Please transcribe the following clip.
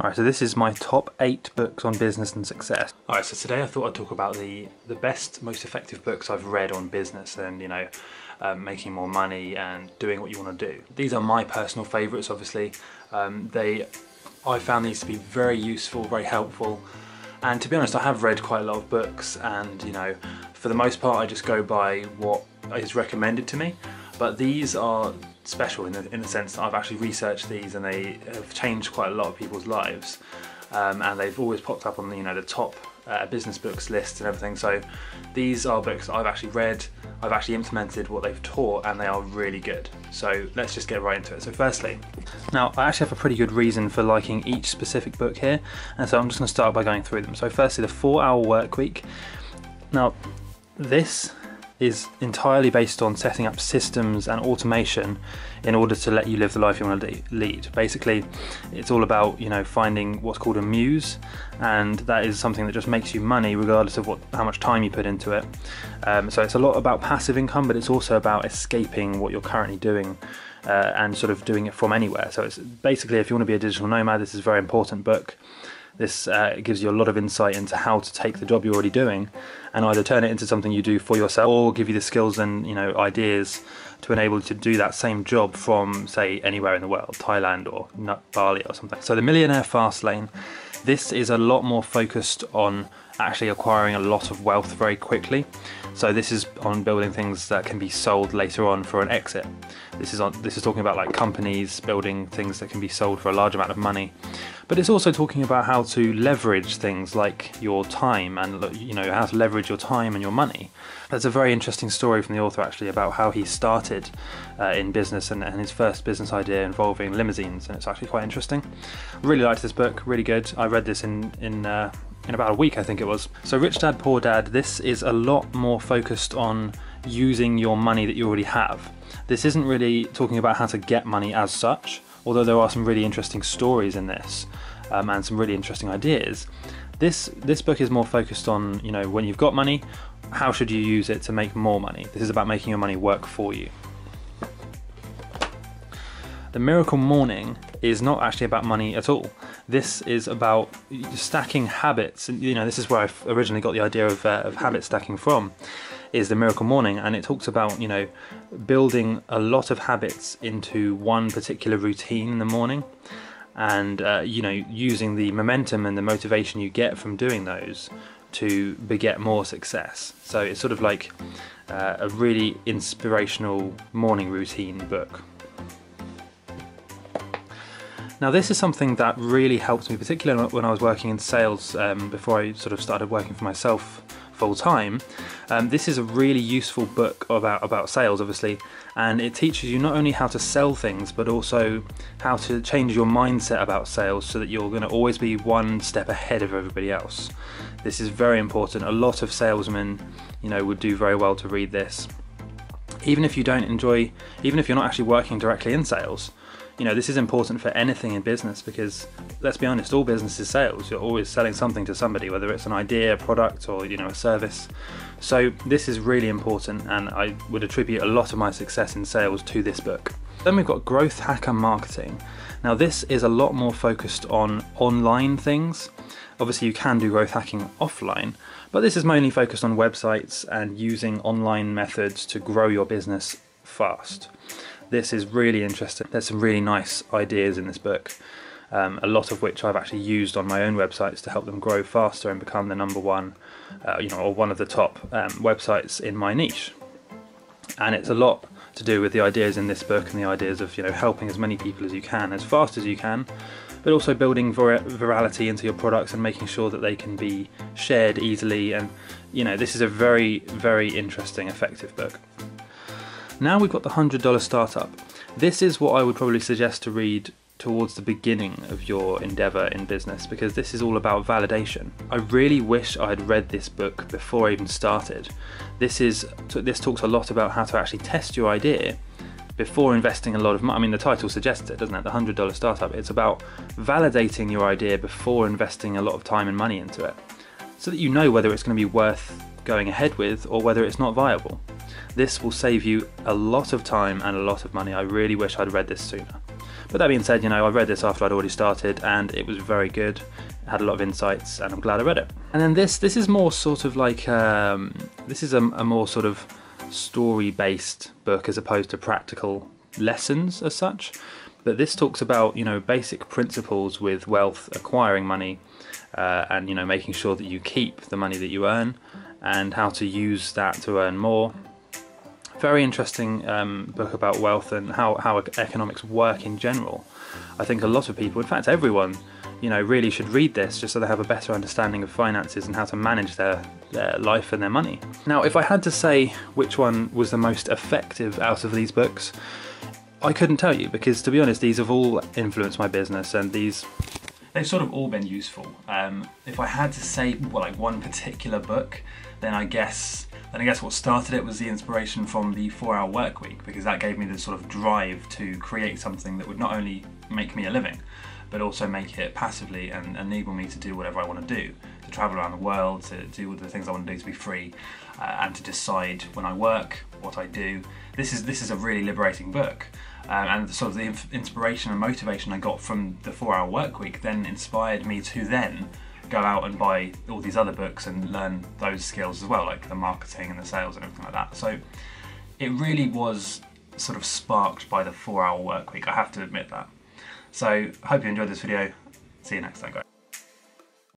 Alright, so this is my top eight books on business and success. Alright, so today I thought I'd talk about the, the best, most effective books I've read on business and, you know, um, making more money and doing what you want to do. These are my personal favourites, obviously. Um, they, I found these to be very useful, very helpful. And to be honest, I have read quite a lot of books and, you know, for the most part I just go by what is recommended to me. But these are special in the, in the sense that I've actually researched these and they have changed quite a lot of people's lives. Um, and they've always popped up on the, you know, the top uh, business books list and everything. So these are books I've actually read, I've actually implemented what they've taught and they are really good. So let's just get right into it. So firstly, now I actually have a pretty good reason for liking each specific book here. And so I'm just gonna start by going through them. So firstly, the four hour work week. Now this is entirely based on setting up systems and automation in order to let you live the life you want to lead. Basically, it's all about you know finding what's called a muse, and that is something that just makes you money regardless of what how much time you put into it. Um, so it's a lot about passive income, but it's also about escaping what you're currently doing. Uh, and sort of doing it from anywhere. So it's basically, if you want to be a digital nomad, this is a very important book. This uh, gives you a lot of insight into how to take the job you're already doing and either turn it into something you do for yourself or give you the skills and you know ideas to enable you to do that same job from say anywhere in the world, Thailand or Bali or something. So the Millionaire Fast Lane, this is a lot more focused on actually acquiring a lot of wealth very quickly. So this is on building things that can be sold later on for an exit. This is on this is talking about like companies building things that can be sold for a large amount of money. But it's also talking about how to leverage things like your time and you know how to leverage your time and your money. There's a very interesting story from the author actually about how he started uh, in business and, and, his first business idea involving limousines, and it's actually quite interesting. Really liked this book, really good. I read this in in uh, in about a week, I think it was. So, Rich Dad Poor Dad, this is a lot more focused on using your money that you already have. This isn't really talking about how to get money as such, although there are some really interesting stories in this um, and some really interesting ideas. This this book is more focused on you know when you've got money, how should you use it to make more money? This is about making your money work for you. The Miracle Morning is not actually about money at all. This is about stacking habits. And, you know, this is where I originally got the idea of, uh, of habit stacking from, is the Miracle Morning. And it talks about, you know, building a lot of habits into one particular routine in the morning. And, uh, you know, using the momentum and the motivation you get from doing those to beget more success. So it's sort of like uh, a really inspirational morning routine book. Now this is something that really helped me, particularly when I was working in sales um, before I sort of started working for myself full time. Um, this is a really useful book about, about sales, obviously, and it teaches you not only how to sell things, but also how to change your mindset about sales so that you're going to always be one step ahead of everybody else. This is very important. A lot of salesmen, you know, would do very well to read this. Even if you don't enjoy, even if you're not actually working directly in sales, you know, this is important for anything in business because let's be honest, all business is sales. You're always selling something to somebody, whether it's an idea, a product, or you know, a service. So this is really important, and I would attribute a lot of my success in sales to this book. Then we've got Growth Hacker Marketing. Now, this is a lot more focused on online things. Obviously, you can do growth hacking offline, but this is mainly focused on websites and using online methods to grow your business fast. This is really interesting. There's some really nice ideas in this book, um, a lot of which I've actually used on my own websites to help them grow faster and become the number one, uh, you know, or one of the top um, websites in my niche. And it's a lot to do with the ideas in this book and the ideas of you know helping as many people as you can as fast as you can but also building vir- virality into your products and making sure that they can be shared easily and you know this is a very very interesting effective book now we've got the $100 startup. This is what I would probably suggest to read towards the beginning of your endeavor in business because this is all about validation. I really wish I had read this book before I even started. This is this talks a lot about how to actually test your idea before investing a lot of money. I mean, the title suggests it, doesn't it? The $100 startup. It's about validating your idea before investing a lot of time and money into it so that you know whether it's going to be worth going ahead with or whether it's not viable. This will save you a lot of time and a lot of money. I really wish I'd read this sooner. But that being said, you know, I read this after I'd already started and it was very good. It had a lot of insights and I'm glad I read it. And then this, this is more sort of like, um, this is a, a more sort of story-based book as opposed to practical lessons as such. But this talks about, you know, basic principles with wealth, acquiring money, uh, and, you know, making sure that you keep the money that you earn and how to use that to earn more very interesting um, book about wealth and how, how economics work in general. I think a lot of people, in fact everyone, you know, really should read this just so they have a better understanding of finances and how to manage their, their life and their money. Now, if I had to say which one was the most effective out of these books, I couldn't tell you because, to be honest, these have all influenced my business and these they've sort of all been useful. Um, if I had to say like one particular book, then I guess then I guess what started it was the inspiration from the four hour work week because that gave me the sort of drive to create something that would not only make me a living but also make it passively and enable me to do whatever I want to do, to travel around the world, to do all the things I want to do, to be free, uh, and to decide when I work, what I do. This is this is a really liberating book, um, and sort of the inspiration and motivation I got from the four-hour work week then inspired me to then go out and buy all these other books and learn those skills as well, like the marketing and the sales and everything like that. So it really was sort of sparked by the four hour work week, I have to admit that. So I hope you enjoyed this video. See you next time guys.